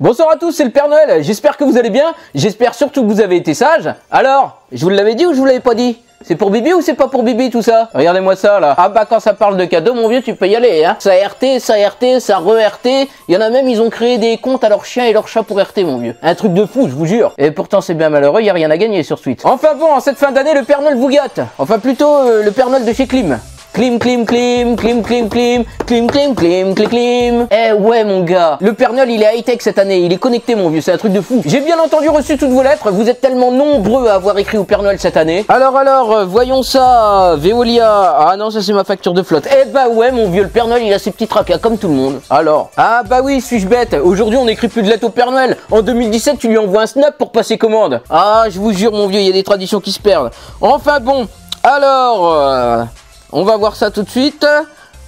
Bonsoir à tous, c'est le Père Noël. J'espère que vous allez bien. J'espère surtout que vous avez été sages. Alors, je vous l'avais dit ou je vous l'avais pas dit? C'est pour Bibi ou c'est pas pour Bibi tout ça? Regardez-moi ça là. Ah bah quand ça parle de cadeaux, mon vieux, tu peux y aller. Hein. Ça RT, ça RT, ça re-RT. Il y en a même, ils ont créé des comptes à leurs chiens et leurs chats pour RT, mon vieux. Un truc de fou, je vous jure. Et pourtant c'est bien malheureux, y a rien à gagner sur Switch. Enfin bon, en cette fin d'année, le Père Noël vous gâte. Enfin plutôt euh, le Père Noël de chez Klim. Clim, clim, clim, clim, clim, clim, clim, clim, clim, clim, clim. Eh ouais, mon gars. Le Père Noël, il est high-tech cette année. Il est connecté, mon vieux. C'est un truc de fou. J'ai bien entendu reçu toutes vos lettres. Vous êtes tellement nombreux à avoir écrit au Père Noël cette année. Alors, alors, euh, voyons ça. Veolia. Ah non, ça c'est ma facture de flotte. Eh bah ouais, mon vieux. Le Père Noël, il a ses petits tracas comme tout le monde. Alors? Ah bah oui, suis-je bête? Aujourd'hui, on n'écrit plus de lettres au Père Noël. En 2017, tu lui envoies un snap pour passer commande. Ah, je vous jure, mon vieux, il y a des traditions qui se perdent. Enfin bon. Alors. euh, on va voir ça tout de suite.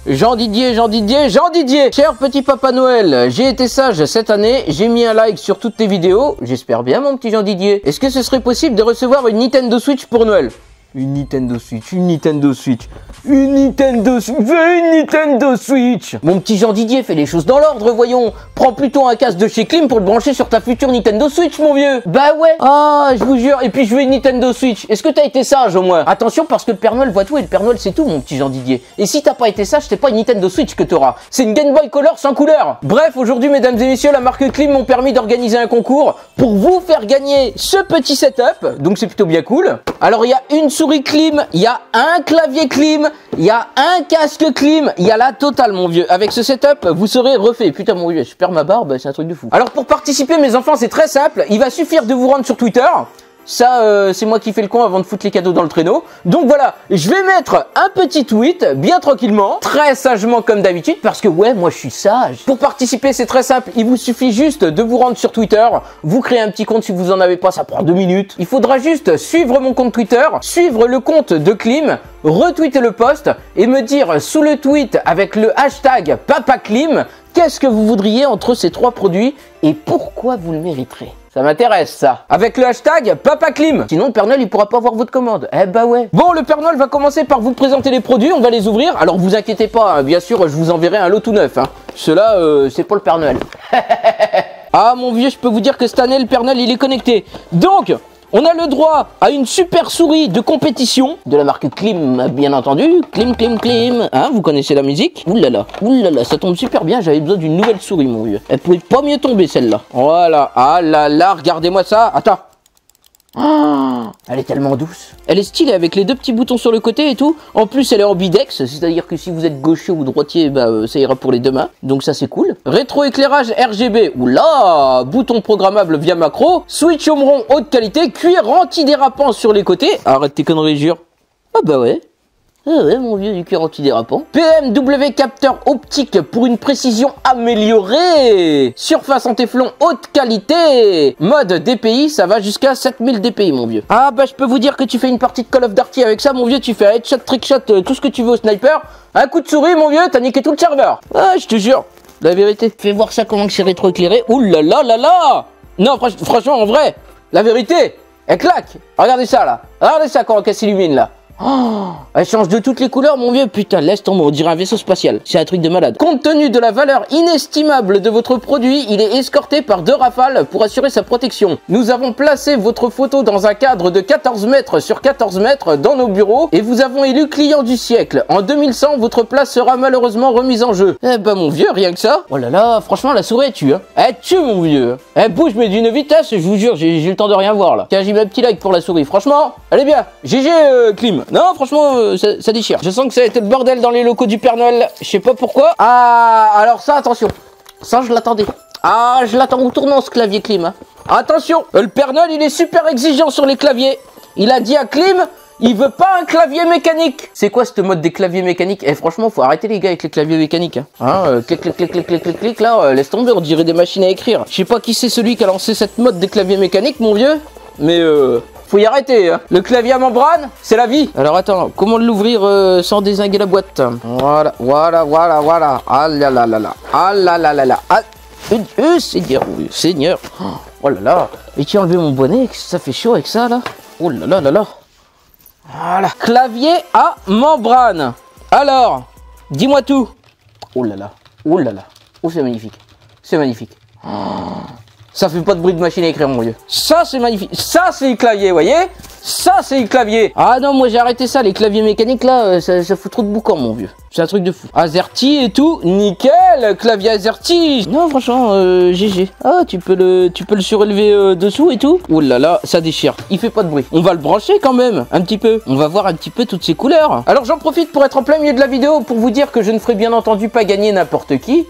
Jean Didier, Jean Didier, Jean Didier Cher petit Papa Noël, j'ai été sage cette année, j'ai mis un like sur toutes tes vidéos, j'espère bien mon petit Jean Didier. Est-ce que ce serait possible de recevoir une Nintendo Switch pour Noël? Une Nintendo Switch, une Nintendo Switch, une Nintendo Switch, une Nintendo Switch Mon petit Jean Didier, fais les choses dans l'ordre, voyons Prends plutôt un casque de chez Klim pour le brancher sur ta future Nintendo Switch, mon vieux Bah ouais Ah, je vous jure, et puis je veux une Nintendo Switch Est-ce que t'as été sage au moins? Attention, parce que le Père voit tout et le Père c'est tout, mon petit Jean Didier. Et si t'as pas été sage, c'est pas une Nintendo Switch que t'auras. C'est une Game Boy Color sans couleur. Bref, aujourd'hui, mesdames et messieurs, la marque Klim m'ont permis d'organiser un concours pour vous faire gagner ce petit setup. Donc c'est plutôt bien cool. Alors il y a une il y a un clavier Klim, il y a un casque Klim, il y a la totale, mon vieux. Avec ce setup, vous serez refait. Putain, mon vieux, je perds ma barbe, c'est un truc de fou. Alors pour participer, mes enfants, c'est très simple. Il va suffire de vous rendre sur Twitter. Ça, euh, c'est moi qui fais le con avant de foutre les cadeaux dans le traîneau. Donc voilà, je vais mettre un petit tweet, bien tranquillement, très sagement comme d'habitude, parce que ouais, moi je suis sage. Pour participer, c'est très simple. Il vous suffit juste de vous rendre sur Twitter, vous créez un petit compte si vous en avez pas, ça prend deux minutes. Il faudra juste suivre mon compte Twitter, suivre le compte de Klim, retweeter le post et me dire sous le tweet avec le hashtag PapaKlim, qu'est-ce que vous voudriez entre ces trois produits et pourquoi vous le mériterez. Ça m'intéresse ça. Avec le hashtag PapaClim. Sinon le Père Noël il pourra pas voir votre commande. Eh bah ouais. Bon le Père Noël va commencer par vous présenter les produits, on va les ouvrir. Alors vous inquiétez pas, hein, bien sûr je vous enverrai un lot tout neuf. Hein. Cela euh, c'est pour le Père Noël. ah mon vieux je peux vous dire que cette année le Père Noël il est connecté. Donc on a le droit à une super souris de compétition de la marque Klim, bien entendu. Klim, Klim, Klim. Hein, vous connaissez la musique? Là là, ça tombe super bien. J'avais besoin d'une nouvelle souris, mon vieux. Elle pouvait pas mieux tomber, celle-là. Voilà. Ah là là, regardez-moi ça. Attends. Ah, elle est tellement douce. Elle est stylée avec les deux petits boutons sur le côté et tout. En plus, elle est ambidex, c'est-à-dire que si vous êtes gaucher ou droitier, bah, euh, ça ira pour les deux mains. Donc ça, c'est cool. Rétroéclairage RGB. Oula Bouton programmable via macro. Switch Omron haute qualité. Cuir antidérapant sur les côtés. Arrête tes conneries, jure. Ah bah ouais. Ah ouais, mon vieux, du cuir antidérapant. PMW capteur optique pour une précision améliorée. Surface en téflon haute qualité. Mode DPI, ça va jusqu'à 7000 DPI, mon vieux. Ah bah, je peux vous dire que tu fais une partie de Call of Duty avec ça, mon vieux. Tu fais headshot, trickshot, euh, tout ce que tu veux au sniper. Un coup de souris, mon vieux, t'as niqué tout le serveur. Ah, je te jure. La vérité. Fais voir ça comment que c'est rétroéclairé. Ouh là là là là. Non, franch- franchement, en vrai, la vérité, elle claque. Regardez ça, là. Regardez ça comment elle s'illumine, là. Oh, elle change de toutes les couleurs, mon vieux. Putain, laisse tomber, on dirait un vaisseau spatial. C'est un truc de malade. Compte tenu de la valeur inestimable de votre produit, il est escorté par deux rafales pour assurer sa protection. Nous avons placé votre photo dans un cadre de 14 mètres sur 14 mètres dans nos bureaux et vous avons élu client du siècle. En 2100, votre place sera malheureusement remise en jeu. Eh ben, mon vieux, rien que ça. Oh là là, franchement, la souris, elle tue, hein. Elle tue, mon vieux. Elle bouge, mais d'une vitesse, je vous jure, j'ai j'ai le temps de rien voir, là. Tiens, j'ai mis un petit like pour la souris. Franchement, elle est bien. GG, euh, Non, franchement, euh, ça, ça déchire. Je sens que ça a été le bordel dans les locaux du Père Noël. Je sais pas pourquoi. Ah, alors ça, attention. Ça, je l'attendais. Ah, je l'attends au tournant, ce clavier Klim. hein. Attention, euh, le Père Noël, il est super exigeant sur les claviers. Il a dit à Klim, il veut pas un clavier mécanique. C'est quoi ce mode des claviers mécaniques? Eh franchement, faut arrêter les gars avec les claviers mécaniques. Hein, Hein, euh, clic, clic, clic, clic, clic, clic, clic, là, euh, laisse tomber, on dirait des machines à écrire. Je sais pas qui c'est celui qui a lancé cette mode des claviers mécaniques, mon vieux, mais euh, faut y arrêter. Hein. Le clavier à membrane, c'est la vie. Alors attends, comment l'ouvrir euh, sans désinguer la boîte? Voilà, voilà, voilà, voilà. Ah là là là là. Ah là là là là. Ah, euh, euh, Seigneur, oui, Seigneur. Oh là là. Et tu as enlevé mon bonnet, ça fait chaud avec ça là? Oh là là là là. Voilà. Clavier à membrane. Alors, dis-moi tout. Oh là là. Oh là là. Oh, c'est magnifique. C'est magnifique. Oh, Ça fait pas de bruit de machine à écrire, mon vieux. Ça, c'est magnifique. Ça, c'est le clavier, voyez? Ça, c'est le clavier. Ah non, moi, j'ai arrêté ça. Les claviers mécaniques, là, euh, ça, fout trop de boucan, mon vieux. C'est un truc de fou. Azerty et tout, nickel, clavier Azerty. Non, franchement, euh, GG. Ah, tu peux le, tu peux le surélever euh, dessous et tout. Oh là là, ça déchire. Il fait pas de bruit. On va le brancher quand même, un petit peu. On va voir un petit peu toutes ces couleurs. Alors, j'en profite pour être en plein milieu de la vidéo pour vous dire que je ne ferai bien entendu pas gagner n'importe qui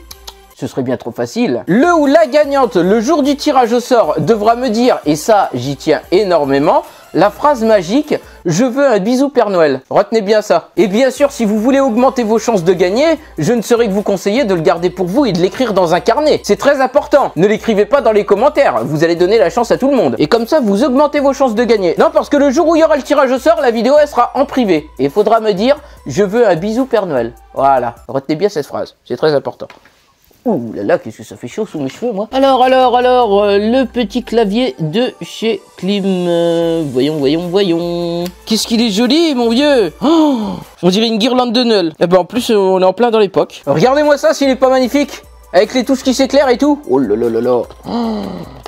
ce serait bien trop facile. Le ou la gagnante, le jour du tirage au sort, devra me dire, et ça j'y tiens énormément, la phrase magique « Je veux un bisou Père Noël ». Retenez bien ça. Et bien sûr, si vous voulez augmenter vos chances de gagner, je ne saurais que vous conseiller de le garder pour vous et de l'écrire dans un carnet. C'est très important. Ne l'écrivez pas dans les commentaires. Vous allez donner la chance à tout le monde. Et comme ça, vous augmentez vos chances de gagner. Non, parce que le jour où il y aura le tirage au sort, la vidéo, elle sera en privé. Et il faudra me dire « Je veux un bisou Père Noël ». Voilà. Retenez bien cette phrase. C'est très important. Ouh là là, qu'est-ce que ça fait chaud sous mes cheveux, moi. Alors, alors, alors, euh, le petit clavier de chez Klim. Euh, voyons, voyons, voyons. Qu'est-ce qu'il est joli, mon vieux oh, On dirait une guirlande de Null. Et ben, en plus, on est en plein dans l'époque. Regardez-moi ça, s'il est pas magnifique Avec les touches qui s'éclairent et tout. Oh là là là là. Oh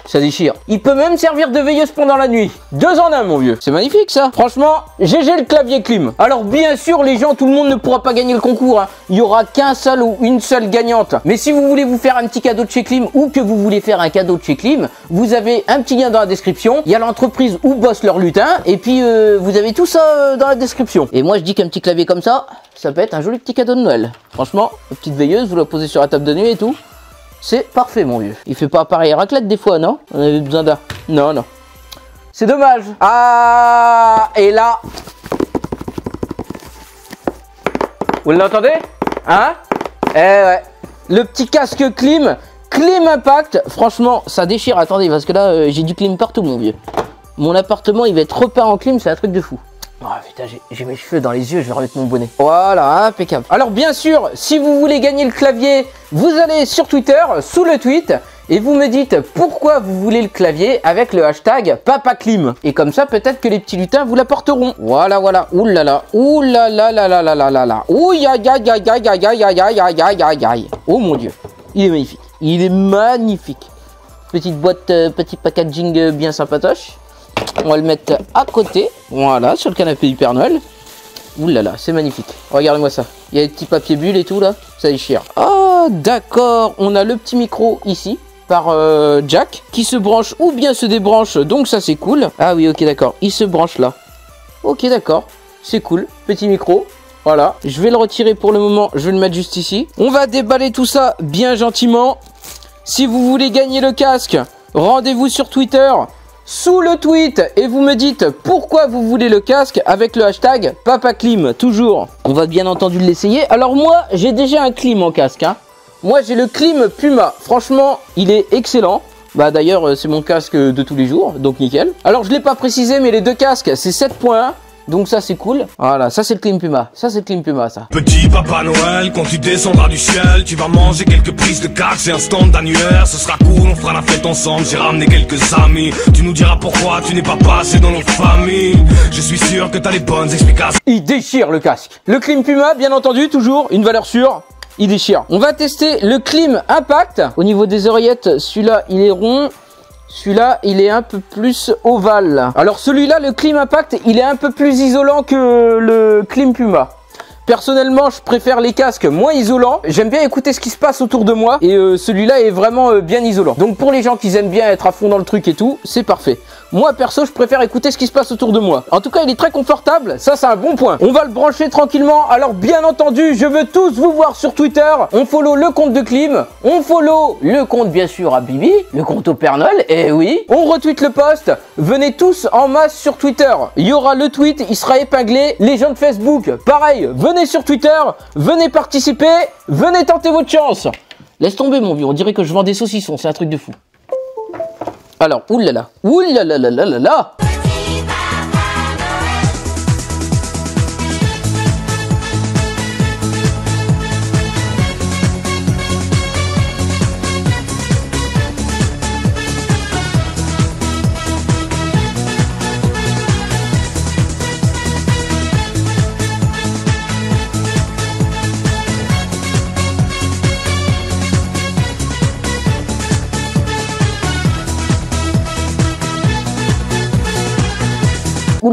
ça déchire. Il peut même servir de veilleuse pendant la nuit. Deux en un, mon vieux. C'est magnifique, ça. Franchement, GG le clavier clim. Alors, bien sûr, les gens, tout le monde ne pourra pas gagner le concours. Hein. Il y aura qu'un seul ou une seule gagnante. Mais si vous voulez vous faire un petit cadeau de chez Klim ou que vous voulez faire un cadeau de chez Klim, vous avez un petit lien dans la description. Il y a l'entreprise où bosse leur lutin. Et puis, euh, vous avez tout ça euh, dans la description. Et moi, je dis qu'un petit clavier comme ça, ça peut être un joli petit cadeau de Noël. Franchement, petite veilleuse, vous la posez sur la table de nuit et tout. C'est parfait, mon vieux. Il fait pas pareil raclette des fois, non On avait besoin d'un... Non, non. C'est dommage. Ah Et là... Vous l'entendez Hein Eh ouais. Le petit casque clim. Clim Impact. Franchement, ça déchire. Attendez, parce que là, euh, j'ai du clim partout, mon vieux. Mon appartement, il va être repeint en clim. C'est un truc de fou. Oh putain, j'ai mes cheveux dans les yeux, je vais remettre mon bonnet. Voilà, impeccable. Alors bien sûr, si vous voulez gagner le clavier, vous allez sur Twitter, sous le tweet, et vous me dites pourquoi vous voulez le clavier avec le hashtag PapaClim. Et comme ça, peut-être que les petits lutins vous l'apporteront. Voilà, voilà. Ouh là là. Là là là là là là ya ya ya ya ya ya ya ya ya ya Oh mon dieu. Il est magnifique. Il est magnifique. Petite boîte, petit packaging bien sympatoche. On va le mettre à côté. Voilà, sur le canapé du Père Noël. Ouh là là, c'est magnifique. Regardez-moi ça. Il y a des petits papiers bulles et tout là. Ça déchire. Ah, d'accord. On a le petit micro ici par euh, Jack qui se branche ou bien se débranche. Donc ça c'est cool. Ah oui, ok, d'accord. Il se branche là. Ok, d'accord. C'est cool. Petit micro. Voilà. Je vais le retirer pour le moment. Je vais le mettre juste ici. On va déballer tout ça bien gentiment. Si vous voulez gagner le casque, rendez-vous sur Twitter sous le tweet et vous me dites pourquoi vous voulez le casque avec le hashtag PapaClim, toujours. On va bien entendu l'essayer. Alors moi, j'ai déjà un clim en casque. Hein. Moi, j'ai le clim Puma. Franchement, il est excellent. Bah d'ailleurs, euh, c'est mon casque de tous les jours, donc nickel. Alors, je l'ai pas précisé, mais les deux casques, c'est 7.1. Donc ça c'est cool. Voilà, ça c'est le Clim Puma. Ça c'est le Clim Puma ça. Petit Papa Noël, quand tu descendras du ciel, tu vas manger quelques prises de cax et un stand d'annuaire. Ce sera cool, on fera la fête ensemble. J'ai ramené quelques amis. Tu nous diras pourquoi tu n'es pas passé dans nos familles. Je suis sûr que t'as les bonnes explications. Il déchire le casque. Le Clim Puma, bien entendu, toujours une valeur sûre il déchire. On va tester le Clim Impact. Au niveau des oreillettes, celui-là, il est rond. Celui-là, il est un peu plus ovale. Alors celui-là, le Clim Impact, il est un peu plus isolant que le Clim Puma. Personnellement, je préfère les casques moins isolants. J'aime bien écouter ce qui se passe autour de moi. Et euh, celui-là est vraiment euh, bien isolant. Donc pour les gens qui aiment bien être à fond dans le truc et tout, c'est parfait. Moi, perso, je préfère écouter ce qui se passe autour de moi. En tout cas, il est très confortable. Ça, c'est un bon point. On va le brancher tranquillement. Alors, bien entendu, je veux tous vous voir sur Twitter. On follow le compte de Klim. On follow le compte, bien sûr, à Bibi. Le compte au Père Noël. Et oui. On retweet le post. Venez tous en masse sur Twitter. Il y aura le tweet. Il sera épinglé. Les gens de Facebook, pareil. Venez sur Twitter, venez participer, venez tenter votre chance. Laisse tomber mon vieux, on dirait que je vends des saucissons, c'est un truc de fou. Alors, oulala, oulala, là là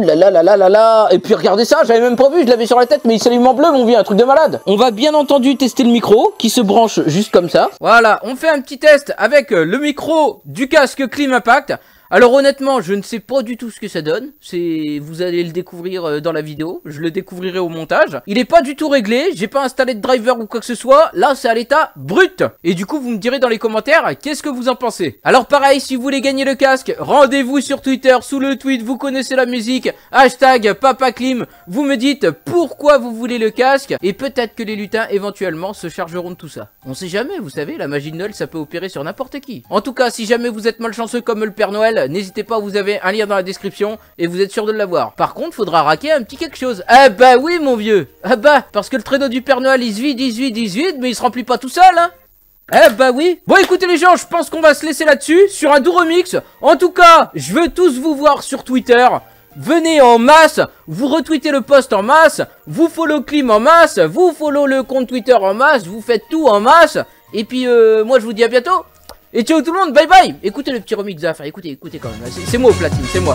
là Et puis regardez ça, j'avais même pas vu, je l'avais sur la tête, mais il s'allume en bleu, mon vieux, un truc de malade. On va bien entendu tester le micro, qui se branche juste comme ça. Voilà, on fait un petit test avec euh, le micro du casque Clim Impact. Alors honnêtement, je ne sais pas du tout ce que ça donne. C'est, vous allez le découvrir euh, dans la vidéo. Je le découvrirai au montage. Il est pas du tout réglé. J'ai pas installé de driver ou quoi que ce soit. Là, c'est à l'état brut. Et du coup, vous me direz dans les commentaires qu'est-ce que vous en pensez? Alors pareil, si vous voulez gagner le casque, rendez-vous sur Twitter sous le tweet. Vous connaissez la musique. Hashtag PapaClim. Vous me dites pourquoi vous voulez le casque et peut-être que les lutins éventuellement se chargeront de tout ça. On sait jamais, vous savez, la magie de Noël, ça peut opérer sur n'importe qui. En tout cas, si jamais vous êtes malchanceux comme le Père Noël, n'hésitez pas, vous avez un lien dans la description et vous êtes sûr de l'avoir. Par contre, faudra raquer un petit quelque chose. Ah bah oui, mon vieux. Ah bah, parce que le traîneau du Père Noël, il se vide, il se vide, il se vide, mais il se remplit pas tout seul. Eh bah oui Bon écoutez les gens, je pense qu'on va se laisser là-dessus, sur un doux remix. En tout cas, je veux tous vous voir sur Twitter. Venez en masse, vous retweetez le post en masse, vous follow Clim en masse, vous follow le compte Twitter en masse, vous faites tout en masse. Et puis euh, moi je vous dis à bientôt. Et ciao tout le monde, bye bye Écoutez le petit remix Zaf, écoutez, écoutez quand même, c'est moi au platine, c'est moi.